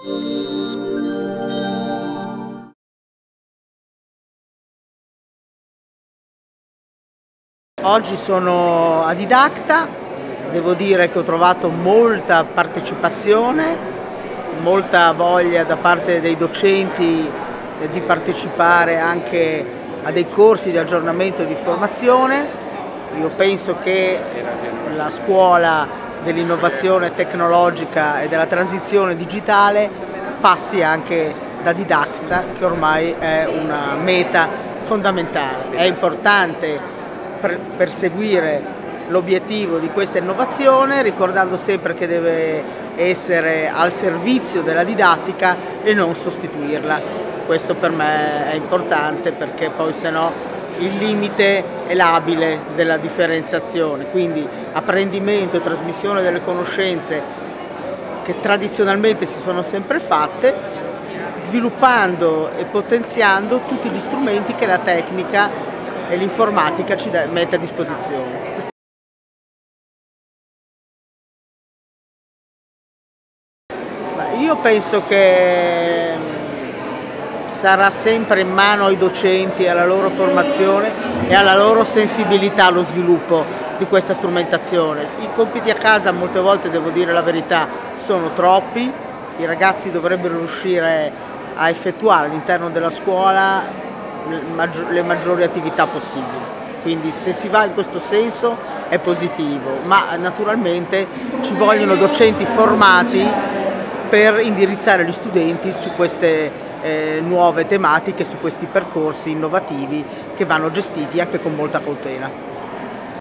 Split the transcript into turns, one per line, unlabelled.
Oggi sono a Didacta, devo dire che ho trovato molta partecipazione, molta voglia da parte dei docenti di partecipare anche a dei corsi di aggiornamento e di formazione. Io penso che la scuola dell'innovazione tecnologica e della transizione digitale passi anche da Didacta, che ormai è una meta fondamentale. È importante perseguire l'obiettivo di questa innovazione ricordando sempre che deve essere al servizio della didattica e non sostituirla. Questo per me è importante perché poi se no il limite è labile della differenziazione, quindi apprendimento e trasmissione delle conoscenze che tradizionalmente si sono sempre fatte, sviluppando e potenziando tutti gli strumenti che la tecnica e l'informatica ci mette a disposizione. Io penso che sarà sempre in mano ai docenti, alla loro formazione e alla loro sensibilità allo sviluppo di questa strumentazione. I compiti a casa molte volte, devo dire la verità, sono troppi, i ragazzi dovrebbero riuscire a effettuare all'interno della scuola le maggiori attività possibili. Quindi se si va in questo senso è positivo, ma naturalmente ci vogliono docenti formati per indirizzare gli studenti su queste eh, nuove tematiche, su questi percorsi innovativi che vanno gestiti anche con molta cautela.